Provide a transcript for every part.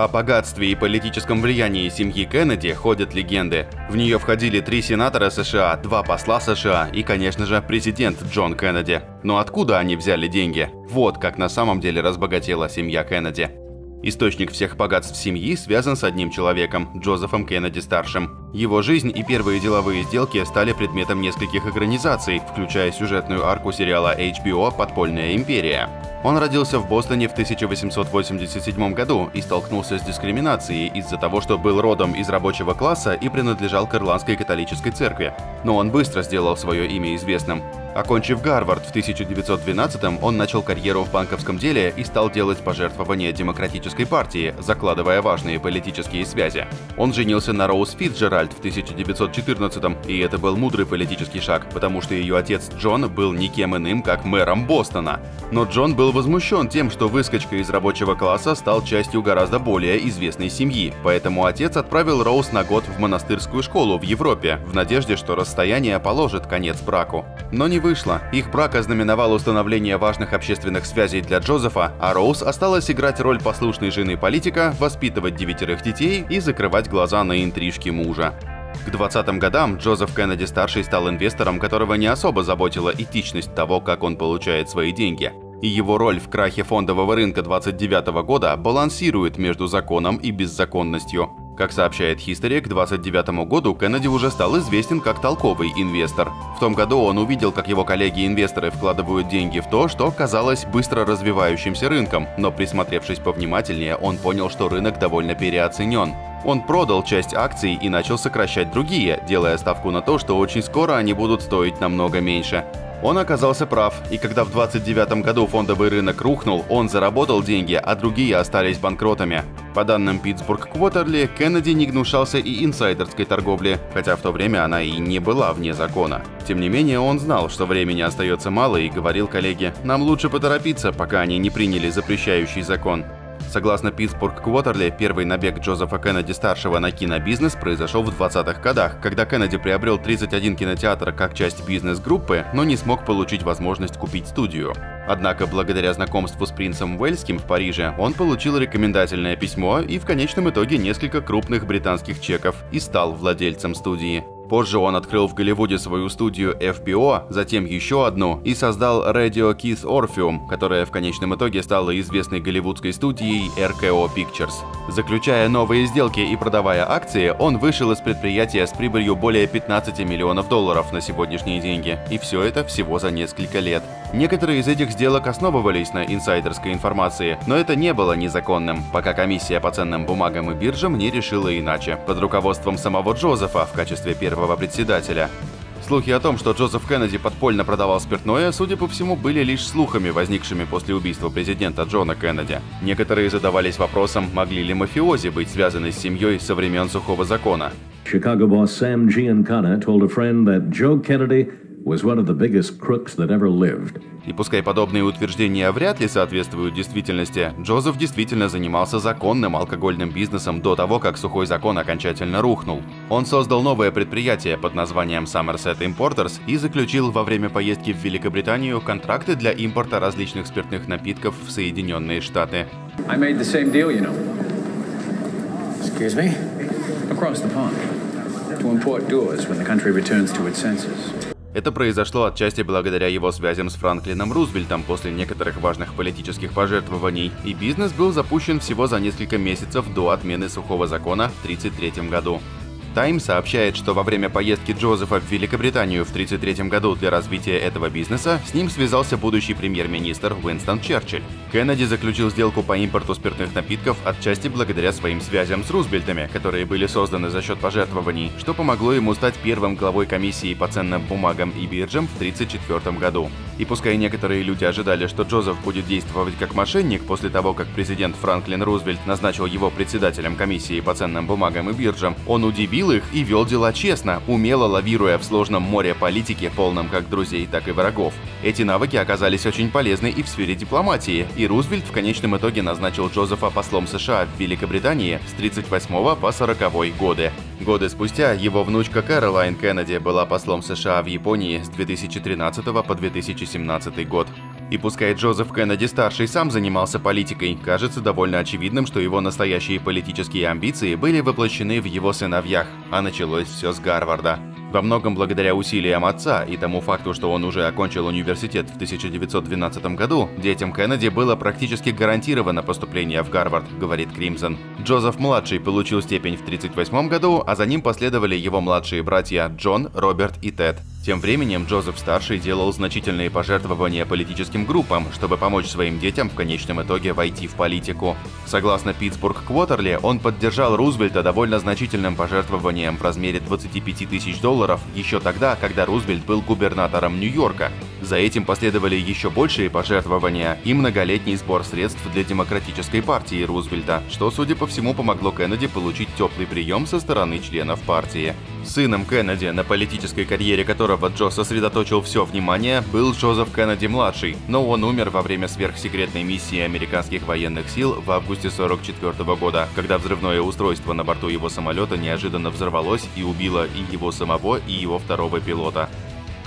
О богатстве и политическом влиянии семьи Кеннеди ходят легенды. В нее входили три сенатора США, два посла США и, конечно же, президент Джон Кеннеди. Но откуда они взяли деньги? Вот как на самом деле разбогатела семья Кеннеди. Источник всех богатств семьи связан с одним человеком – Джозефом Кеннеди-старшим. Его жизнь и первые деловые сделки стали предметом нескольких экранизаций, включая сюжетную арку сериала HBO «Подпольная империя». Он родился в Бостоне в 1887 году и столкнулся с дискриминацией из-за того, что был родом из рабочего класса и принадлежал к Ирландской католической церкви. Но он быстро сделал свое имя известным. Окончив Гарвард в 1912 он начал карьеру в банковском деле и стал делать пожертвования Демократической партии, закладывая важные политические связи. Он женился на Роуз Фитджеральд в 1914 и это был мудрый политический шаг, потому что ее отец Джон был никем иным, как мэром Бостона. Но Джон был возмущен тем, что выскочка из рабочего класса стал частью гораздо более известной семьи, поэтому отец отправил Роуз на год в монастырскую школу в Европе, в надежде, что расстояние положит конец браку. Но не вышло. Их брак ознаменовал установление важных общественных связей для Джозефа, а Роуз осталась играть роль послушной жены политика, воспитывать девятерых детей и закрывать глаза на интрижки мужа. К 20-м годам Джозеф Кеннеди-старший стал инвестором, которого не особо заботила этичность того, как он получает свои деньги. И его роль в крахе фондового рынка 29 года балансирует между законом и беззаконностью. Как сообщает History, к 29 году Кеннеди уже стал известен как толковый инвестор. В том году он увидел, как его коллеги-инвесторы вкладывают деньги в то, что казалось быстро развивающимся рынком, но присмотревшись повнимательнее, он понял, что рынок довольно переоценен. Он продал часть акций и начал сокращать другие, делая ставку на то, что очень скоро они будут стоить намного меньше. Он оказался прав, и когда в 29 году фондовый рынок рухнул, он заработал деньги, а другие остались банкротами. По данным Питтсбург Квотерли, Кеннеди не гнушался и инсайдерской торговли, хотя в то время она и не была вне закона. Тем не менее, он знал, что времени остается мало и говорил коллеге, нам лучше поторопиться, пока они не приняли запрещающий закон. Согласно Питтсбург Квотерли, первый набег Джозефа Кеннеди-старшего на кинобизнес произошел в 20-х годах, когда Кеннеди приобрел 31 кинотеатр как часть бизнес-группы, но не смог получить возможность купить студию. Однако, благодаря знакомству с принцем Уэльским в Париже, он получил рекомендательное письмо и в конечном итоге несколько крупных британских чеков и стал владельцем студии. Позже он открыл в Голливуде свою студию FBO, затем еще одну и создал Radio Keith Orpheum, которая в конечном итоге стала известной голливудской студией RKO Pictures. Заключая новые сделки и продавая акции, он вышел из предприятия с прибылью более 15 миллионов долларов на сегодняшние деньги. И все это всего за несколько лет. Некоторые из этих сделок основывались на инсайдерской информации, но это не было незаконным, пока комиссия по ценным бумагам и биржам не решила иначе, под руководством самого Джозефа в качестве первого председателя. Слухи о том, что Джозеф Кеннеди подпольно продавал спиртное, судя по всему, были лишь слухами, возникшими после убийства президента Джона Кеннеди. Некоторые задавались вопросом, могли ли мафиози быть связаны с семьей со времен сухого закона. Chicago boss Sam Giancana told a friend that Joe Kennedy was one of the biggest crooks that ever lived. И пускай подобные утверждения вряд ли соответствуют действительности, Джозеф действительно занимался законным алкогольным бизнесом до того, как сухой закон окончательно рухнул. Он создал новое предприятие под названием Somerset Importers и заключил во время поездки в Великобританию контракты для импорта различных спиртных напитков в Соединенные Штаты. I made the same deal, you know. Excuse me? Across the pond. To import doors when the country returns to its senses. Это произошло отчасти благодаря его связям с Франклином Рузвельтом после некоторых важных политических пожертвований, и бизнес был запущен всего за несколько месяцев до отмены сухого закона в 1933 году. Тайм сообщает, что во время поездки Джозефа в Великобританию в 1933 году для развития этого бизнеса с ним связался будущий премьер-министр Уинстон Черчилль. Кеннеди заключил сделку по импорту спиртных напитков отчасти благодаря своим связям с Рузвельтами, которые были созданы за счет пожертвований, что помогло ему стать первым главой комиссии по ценным бумагам и биржам в 1934 году. И пускай некоторые люди ожидали, что Джозеф будет действовать как мошенник после того, как президент Франклин Рузвельт назначил его председателем комиссии по ценным бумагам и биржам, он удивил их и вел дела честно, умело лавируя в сложном море политики, полном как друзей, так и врагов. Эти навыки оказались очень полезны и в сфере дипломатии, и Рузвельт в конечном итоге назначил Джозефа послом США в Великобритании с 38 по 40 годы. Годы спустя его внучка Кэролайн Кеннеди была послом США в Японии с 2013 по 2017 год. И пускай Джозеф Кеннеди-старший сам занимался политикой, кажется довольно очевидным, что его настоящие политические амбиции были воплощены в его сыновьях, а началось все с Гарварда. Во многом благодаря усилиям отца и тому факту, что он уже окончил университет в 1912 году, детям Кеннеди было практически гарантировано поступление в Гарвард, говорит Кримсон. Джозеф-младший получил степень в 1938 году, а за ним последовали его младшие братья Джон, Роберт и Тед. Тем временем Джозеф-старший делал значительные пожертвования политическим группам, чтобы помочь своим детям в конечном итоге войти в политику. Согласно Питтсбург Квотерли, он поддержал Рузвельта довольно значительным пожертвованием в размере 25 тысяч долларов еще тогда, когда Рузвельт был губернатором Нью-Йорка. За этим последовали еще большие пожертвования и многолетний сбор средств для Демократической партии Рузвельта, что, судя по всему, помогло Кеннеди получить теплый прием со стороны членов партии. Сыном Кеннеди, на политической карьере которого Джо сосредоточил все внимание, был Джозеф Кеннеди-младший, но он умер во время сверхсекретной миссии американских военных сил в августе 1944 года, когда взрывное устройство на борту его самолета неожиданно взорвалось и убило и его самого, и его второго пилота.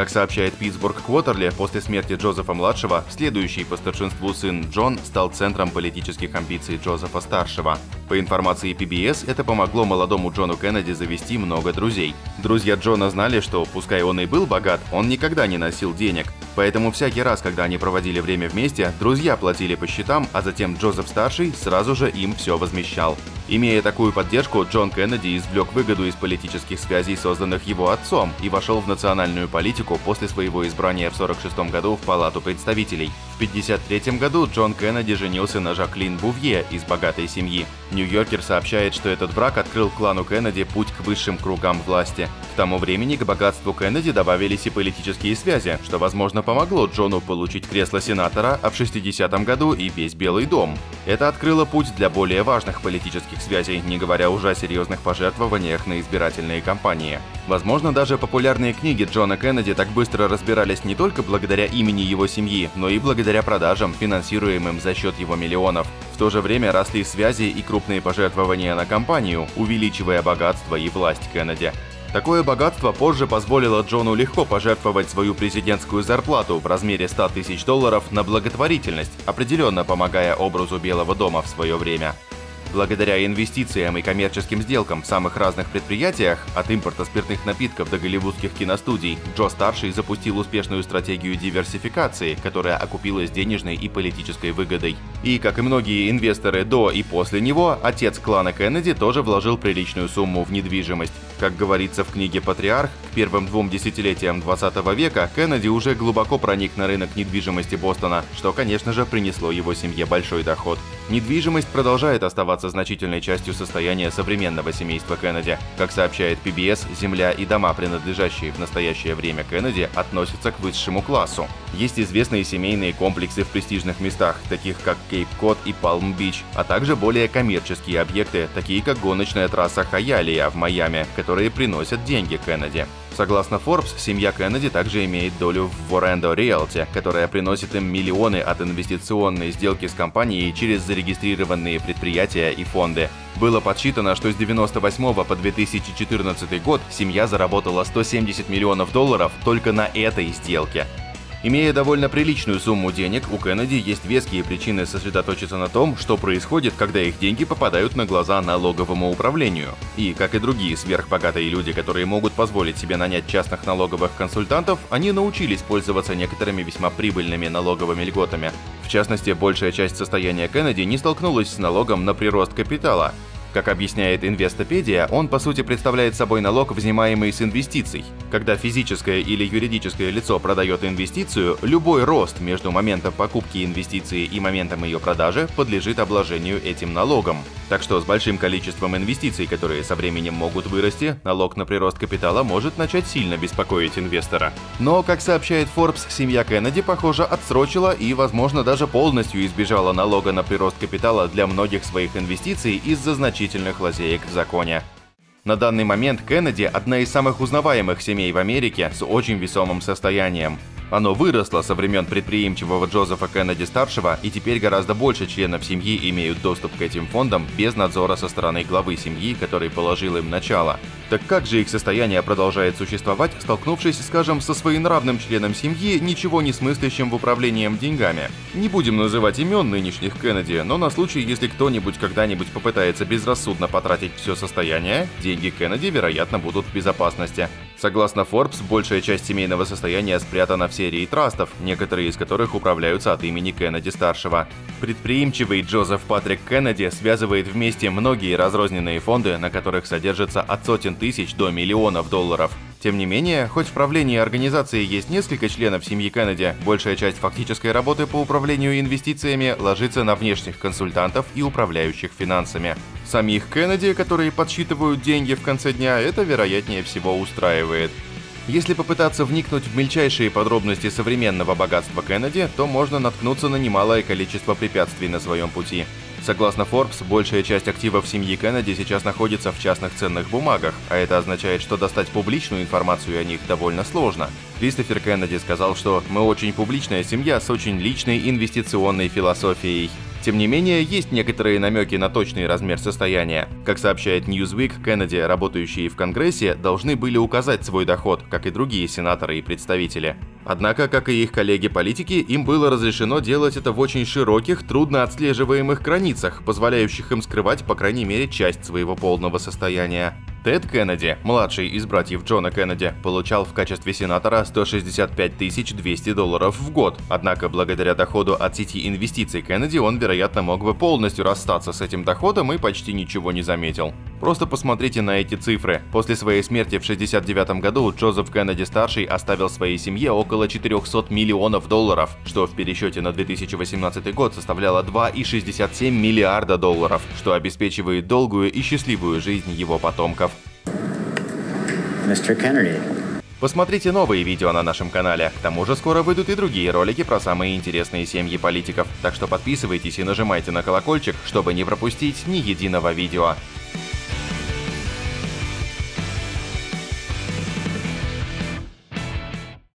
Как сообщает Питтсбург Квотерли, после смерти Джозефа-младшего, следующий по старшинству сын Джон стал центром политических амбиций Джозефа-старшего. По информации PBS, это помогло молодому Джону Кеннеди завести много друзей. Друзья Джона знали, что, пускай он и был богат, он никогда не носил денег. Поэтому всякий раз, когда они проводили время вместе, друзья платили по счетам, а затем Джозеф-старший сразу же им все возмещал. Имея такую поддержку, Джон Кеннеди извлек выгоду из политических связей, созданных его отцом, и вошел в национальную политику после своего избрания в 1946 году в Палату представителей. В 1953 году Джон Кеннеди женился на Жаклин Бувье из богатой семьи. Нью-Йоркер сообщает, что этот брак открыл клану Кеннеди путь к высшим кругам власти. К тому времени к богатству Кеннеди добавились и политические связи, что, возможно, помогло Джону получить кресло сенатора, а в 60-м году и весь Белый дом. Это открыло путь для более важных политических связей, не говоря уже о серьезных пожертвованиях на избирательные кампании. Возможно, даже популярные книги Джона Кеннеди так быстро разбирались не только благодаря имени его семьи, но и благодаря продажам, финансируемым за счет его миллионов. В то же время росли связи и крупные пожертвования на кампанию, увеличивая богатство и власть Кеннеди. Такое богатство позже позволило Джону легко пожертвовать свою президентскую зарплату в размере 100 тысяч долларов на благотворительность, определенно помогая образу Белого дома в свое время. Благодаря инвестициям и коммерческим сделкам в самых разных предприятиях, от импорта спиртных напитков до голливудских киностудий, Джо-старший запустил успешную стратегию диверсификации, которая окупилась денежной и политической выгодой. И, как и многие инвесторы до и после него, отец клана Кеннеди тоже вложил приличную сумму в недвижимость. Как говорится в книге «Патриарх», к первым двум десятилетиям 20 века Кеннеди уже глубоко проник на рынок недвижимости Бостона, что, конечно же, принесло его семье большой доход. Недвижимость продолжает оставаться значительной частью состояния современного семейства Кеннеди. Как сообщает PBS, земля и дома, принадлежащие в настоящее время Кеннеди, относятся к высшему классу. Есть известные семейные комплексы в престижных местах, таких как Кейп-Кот и Палм-Бич, а также более коммерческие объекты, такие как гоночная трасса Хайалия в Майами, которые приносят деньги Кеннеди. Согласно Forbes, семья Кеннеди также имеет долю в Vorendo Realty, которая приносит им миллионы от инвестиционной сделки с компанией через зарегистрированные предприятия и фонды. Было подсчитано, что с 1998 по 2014 год семья заработала 170 миллионов долларов только на этой сделке. Имея довольно приличную сумму денег, у Кеннеди есть веские причины сосредоточиться на том, что происходит, когда их деньги попадают на глаза налоговому управлению. И, как и другие сверхбогатые люди, которые могут позволить себе нанять частных налоговых консультантов, они научились пользоваться некоторыми весьма прибыльными налоговыми льготами. В частности, большая часть состояния Кеннеди не столкнулась с налогом на прирост капитала, как объясняет Инвестопедия, он по сути представляет собой налог, взимаемый с инвестиций. Когда физическое или юридическое лицо продает инвестицию, любой рост между моментом покупки инвестиции и моментом ее продажи подлежит обложению этим налогом. Так что с большим количеством инвестиций, которые со временем могут вырасти, налог на прирост капитала может начать сильно беспокоить инвестора. Но, как сообщает Forbes, семья Кеннеди, похоже, отсрочила и, возможно, даже полностью избежала налога на прирост капитала для многих своих инвестиций из-за значительных лазеек в законе. На данный момент Кеннеди – одна из самых узнаваемых семей в Америке с очень весомым состоянием. Оно выросло со времен предприимчивого Джозефа Кеннеди-старшего, и теперь гораздо больше членов семьи имеют доступ к этим фондам без надзора со стороны главы семьи, который положил им начало. Так как же их состояние продолжает существовать, столкнувшись, скажем, со своенравным членом семьи, ничего не смыслящим в управлением деньгами? Не будем называть имен нынешних Кеннеди, но на случай, если кто-нибудь когда-нибудь попытается безрассудно потратить все состояние, деньги Кеннеди, вероятно, будут в безопасности. Согласно Forbes, большая часть семейного состояния спрятана в серии трастов, некоторые из которых управляются от имени Кеннеди-старшего. Предприимчивый Джозеф Патрик Кеннеди связывает вместе многие разрозненные фонды, на которых содержится от сотен тысяч до миллионов долларов. Тем не менее, хоть в правлении организации есть несколько членов семьи Кеннеди, большая часть фактической работы по управлению инвестициями ложится на внешних консультантов и управляющих финансами. Самих Кеннеди, которые подсчитывают деньги в конце дня, это вероятнее всего устраивает. Если попытаться вникнуть в мельчайшие подробности современного богатства Кеннеди, то можно наткнуться на немалое количество препятствий на своем пути. Согласно Forbes, большая часть активов семьи Кеннеди сейчас находится в частных ценных бумагах, а это означает, что достать публичную информацию о них довольно сложно. Кристофер Кеннеди сказал, что «мы очень публичная семья с очень личной инвестиционной философией». Тем не менее, есть некоторые намеки на точный размер состояния. Как сообщает Newsweek, Кеннеди, работающие в Конгрессе, должны были указать свой доход, как и другие сенаторы и представители. Однако, как и их коллеги-политики, им было разрешено делать это в очень широких, трудно отслеживаемых границах, позволяющих им скрывать, по крайней мере, часть своего полного состояния. Тед Кеннеди, младший из братьев Джона Кеннеди, получал в качестве сенатора 165 200 долларов в год. Однако, благодаря доходу от сети инвестиций Кеннеди, он, вероятно, мог бы полностью расстаться с этим доходом и почти ничего не заметил. Просто посмотрите на эти цифры. После своей смерти в 69 году Джозеф Кеннеди-старший оставил своей семье около 400 миллионов долларов, что в пересчете на 2018 год составляло 2,67 миллиарда долларов, что обеспечивает долгую и счастливую жизнь его потомков. Посмотрите новые видео на нашем канале. К тому же скоро выйдут и другие ролики про самые интересные семьи политиков. Так что подписывайтесь и нажимайте на колокольчик, чтобы не пропустить ни единого видео.